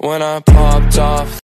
When I popped off